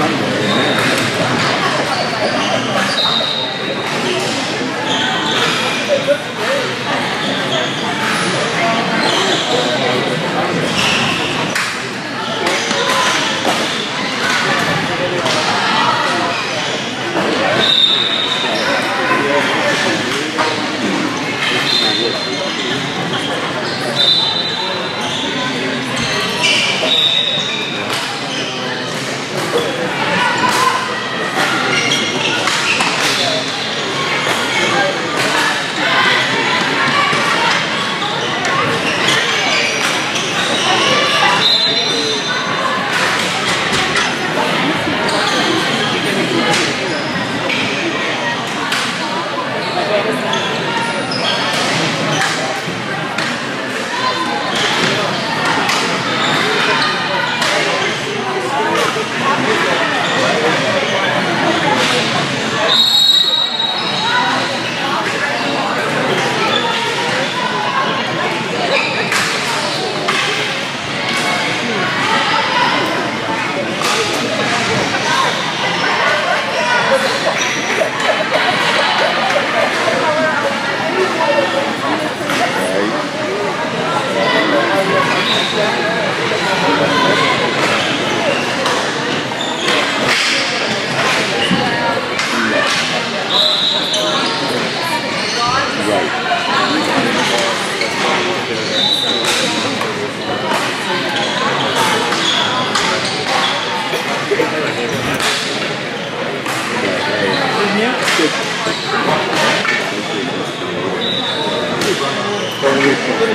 Sunday.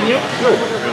Нет? Ну.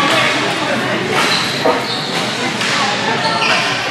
Thank you.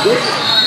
Deus.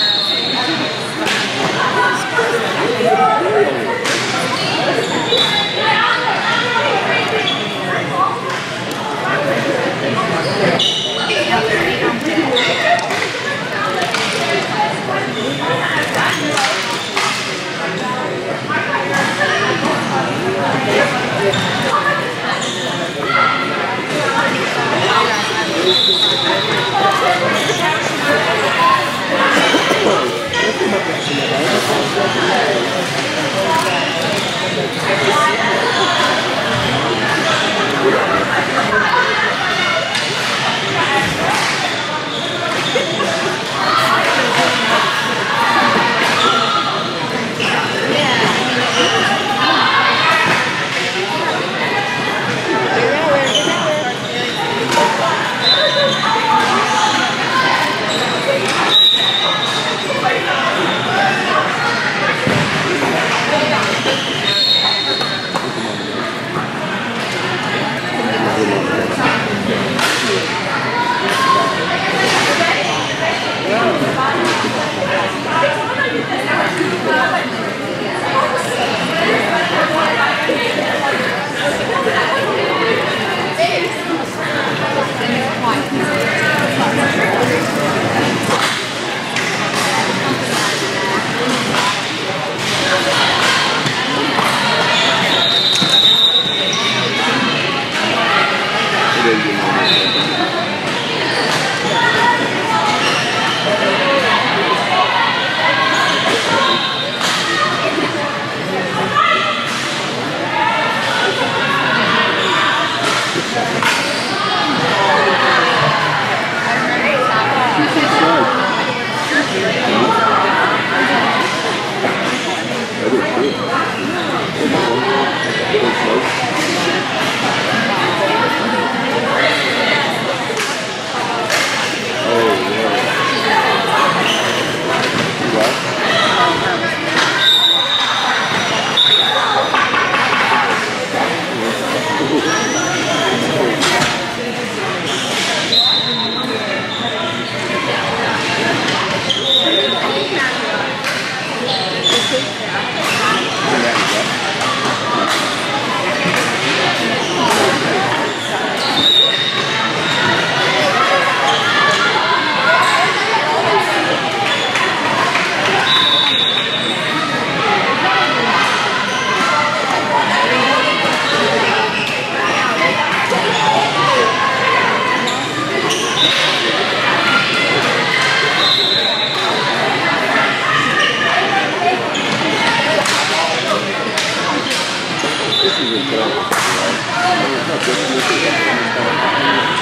Thank iya. you.